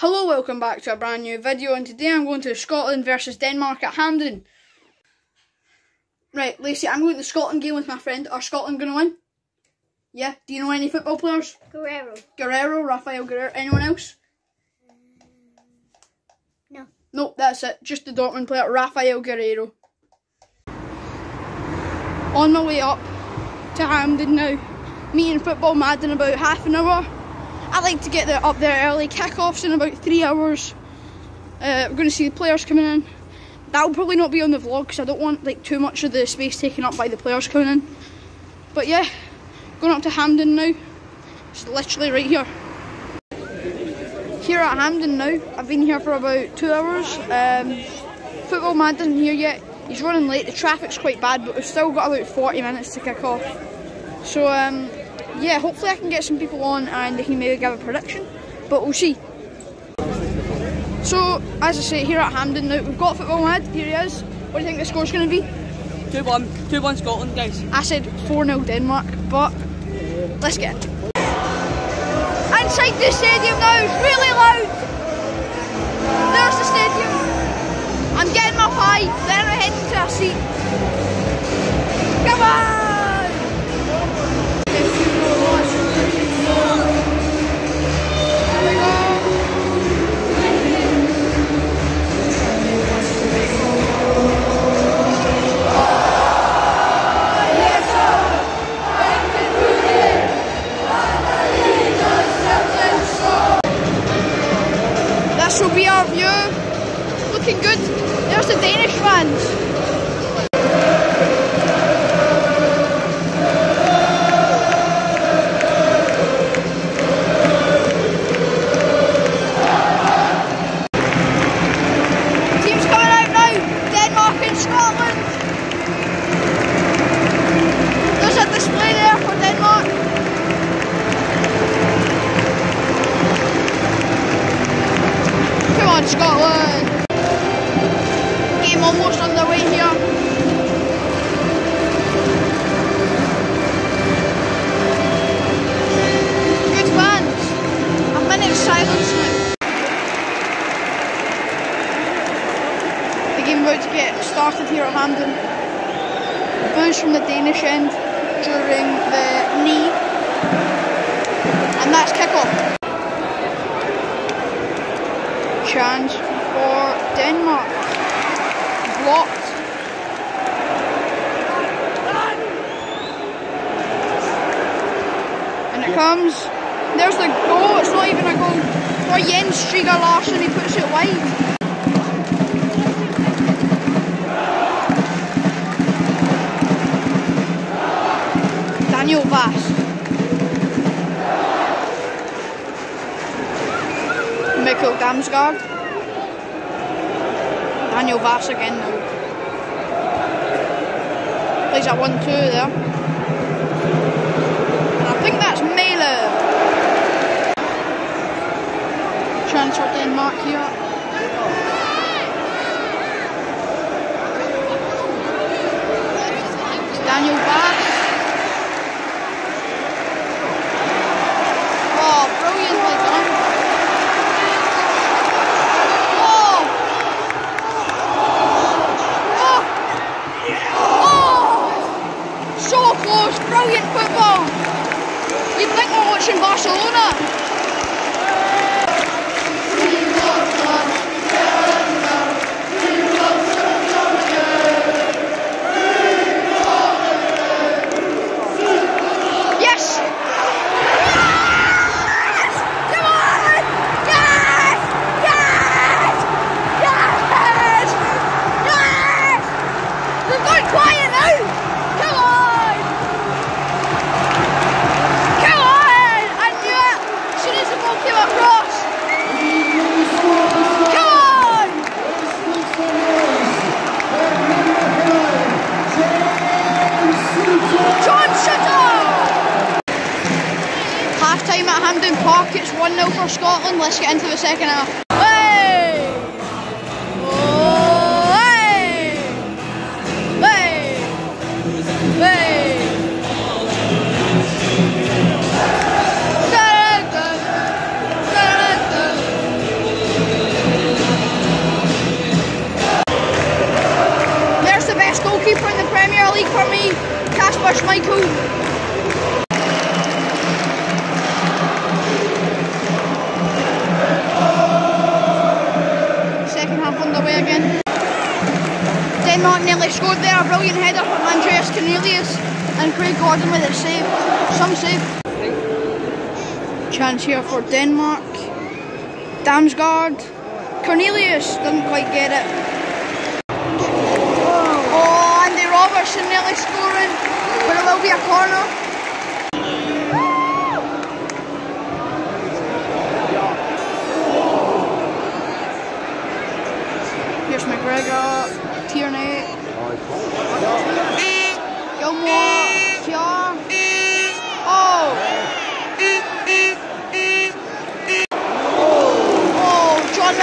Hello, welcome back to a brand new video and today I'm going to Scotland versus Denmark at Hampden. Right, Lacey, I'm going to the Scotland game with my friend. Are Scotland going to win? Yeah? Do you know any football players? Guerreiro. Guerreiro, Rafael Guerreiro, anyone else? Mm, no. Nope, that's it. Just the Dortmund player, Rafael Guerreiro. On my way up to Hampden now, meeting Football Mad in about half an hour. I like to get there up there early. Kick-offs in about three hours. Uh, we're going to see the players coming in. That'll probably not be on the vlog because I don't want like too much of the space taken up by the players coming in. But yeah, going up to Hampden now. It's literally right here. Here at Hampden now. I've been here for about two hours. Um, football man isn't here yet. He's running late. The traffic's quite bad, but we've still got about 40 minutes to kick off. So um, yeah, hopefully I can get some people on and they can maybe give a prediction, but we'll see. So, as I say, here at Hampden now, we've got Football Mad, here he is. What do you think the score's going to be? 2-1, 2-1 Scotland guys. I said 4-0 Denmark, but let's get it. Inside the stadium now, it's really loud. There's the stadium. I'm getting my pie, then I'm heading to a seat. Come on! This will be our view. Looking good. There's the Danish fans. Started here at Hampden. Boos from the Danish end during the knee. And that's kick-off. Chance for Denmark. Mikkel Damsgaard. Daniel Wass again now. Plays at 1 2 there. And I think that's Mæhle. Chance Denmark here. Daniel Wass. Oh, brilliantly done. Oh! Oh! Oh! So close, brilliant football. You'd think we're Park, it's 1 0 for Scotland. Let's get into the second half. on the way again. Denmark nearly scored there, a brilliant header from Andreas Cornelius and Craig Gordon with a save. Some save. Chance here for Denmark. Damsgaard. Cornelius doesn't quite get it. Oh, Andy Robertson nearly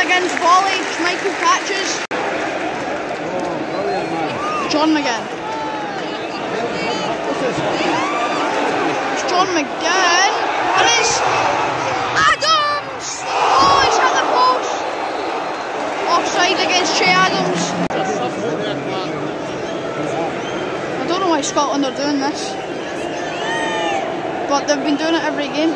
Oh, McGinn's volley, Michael catches. John McGinn. It's John McGinn. And it's Adams! Oh, he's hit the post. Offside against Che Adams. I don't know why Scotland are doing this. But they've been doing it every game.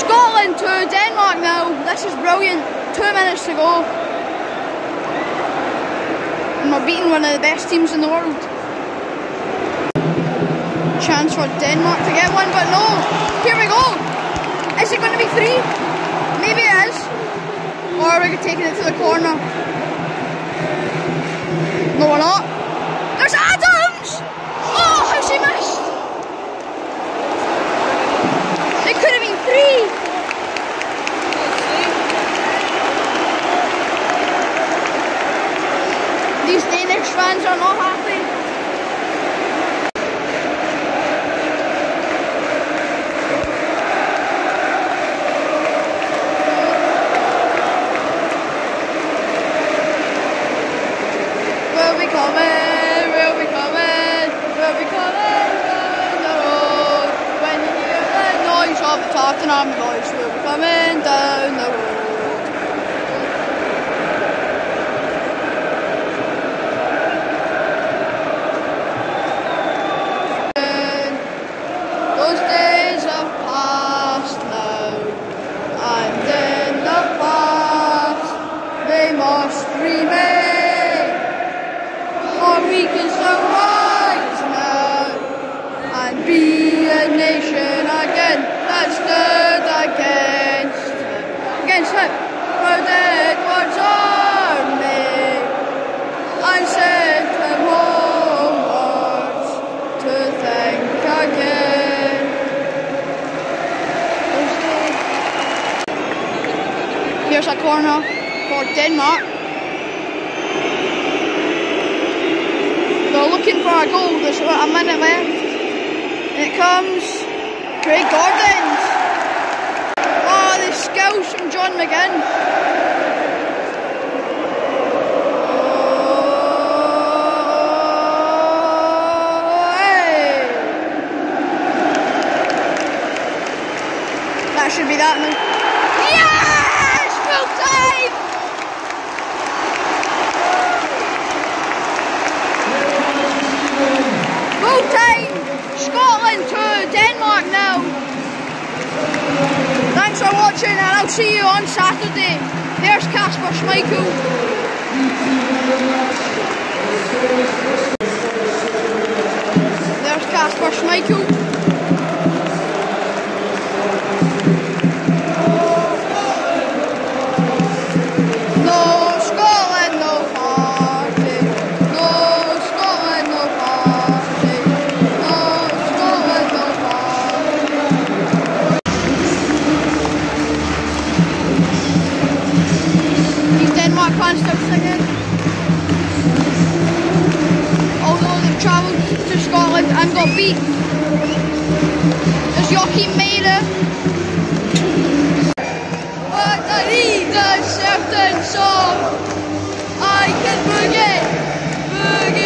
Scotland 2, Denmark now. This is brilliant. Two minutes to go. And we're beating one of the best teams in the world. Chance for Denmark to get one, but no. Here we go. Is it going to be three? Maybe it is. Or are we taking it to the corner? No, we're not. There's Adams! Oh, how's he missed? It could have been three. These Danish fans are not happy. We'll be coming, we'll be coming, we'll be coming down the road. When you hear the noise of the Tottenham boys, we'll be coming down the road. Those days have passed now, and in the past they must remain. For we can still rise now and be a nation again that stood against against him. But Edward's army and sent him homewards to think again. Here's a corner for Denmark. They're looking for a goal. There's about a minute left. It comes. Craig Gordon. Oh, the skills from John McGinn. Oh, hey. That should be that now. Yes! Full time! Full time! Scotland 2, Denmark now. Thanks for watching and I'll see you on Saturday. There's Kasper Schmeichel. There's Kasper Schmeichel. en, en got beat. Does Yoki Mede. it? I need a certain song. I can forget, forget.